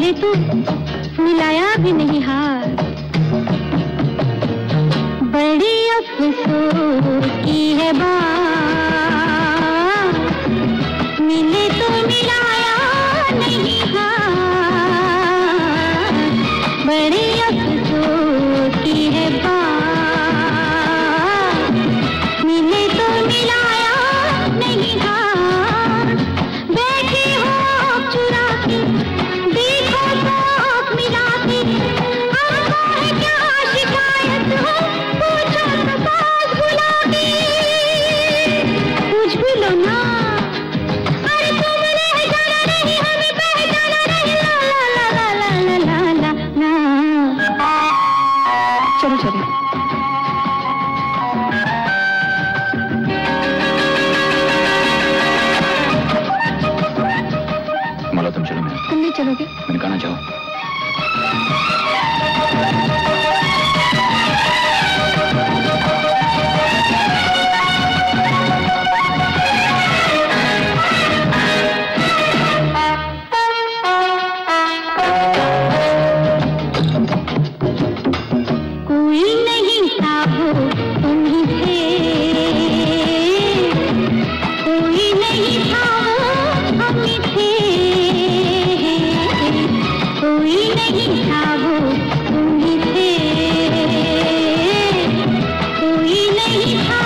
पहले तो मिलाया भी नहीं हार। बड़ी अफसोस की है बात। नहीं चलोगे? मेरे कहा जाओ। कोई नहीं था